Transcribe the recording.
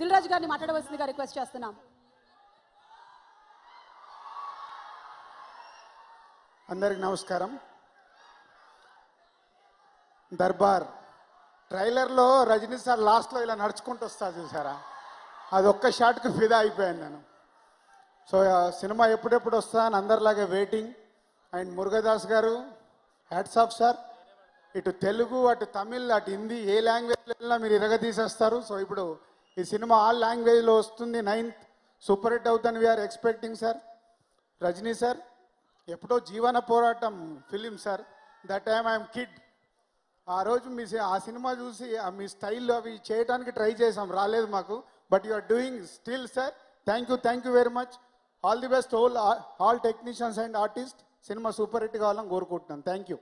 దిల్ రాజు గారిని మాట్లాడవలసిందిగా రిక్వెస్ట్ చేస్తున్నాం. అందరికి నమస్కారం. దర్బార్ ట్రైలర్లో రజనీ సార్ లాస్ట్లో ఇలా నడుచుకుంటూ వస్తా చూసారా? అది ఒక్క షాట్కి ఫిదా అయిపోయాను నేను. సో సినిమా ఎప్పుడెప్పుడు వస్తా అని అందరిలాగే వెయిటింగ్ అండ్ మురుగదాస్ గారు హ్యాట్స్ ఆఫ్ సార్ ఇటు తెలుగు అటు తమిళ్ అటు హిందీ ఏ లాంగ్వేజ్లో వెళ్ళినా మీరు ఇరగ తీసేస్తారు సో ఇప్పుడు ఈ సినిమా ఆల్ లాంగ్వేజ్లో వస్తుంది నైన్త్. సూపర్ హిట్ అవుతుంది we're expecting sir Rajini sir ఎప్పుడో Jeevana Poratam film sir that time I'm kid ఆ రోజు మీ ఆ సినిమా చూసి ఆ మీ స్టైల్లో అవి చేయడానికి ట్రై చేసాం రాలేదు మాకు. But you are doing still sir thank you thank you very much all the best whole all technicians and artist cinema super hit కావాలని కోరుకుంటున్నాను థ్యాంక్ యూ